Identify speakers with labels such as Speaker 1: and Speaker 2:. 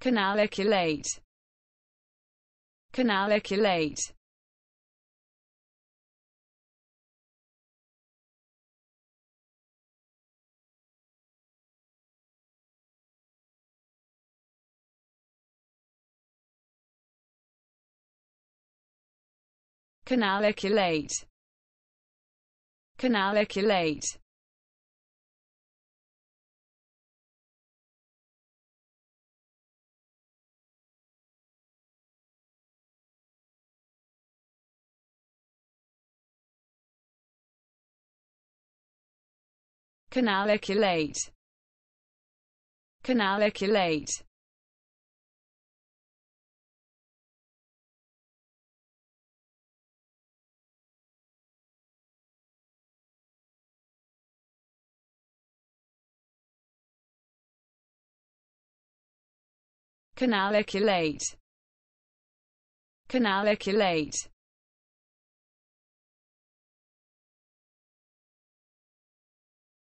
Speaker 1: Canaliculate. Canaliculate. Canaliculate. Canaliculate. Canaliculate. Canaliculate. Canaliculate. Canaliculate.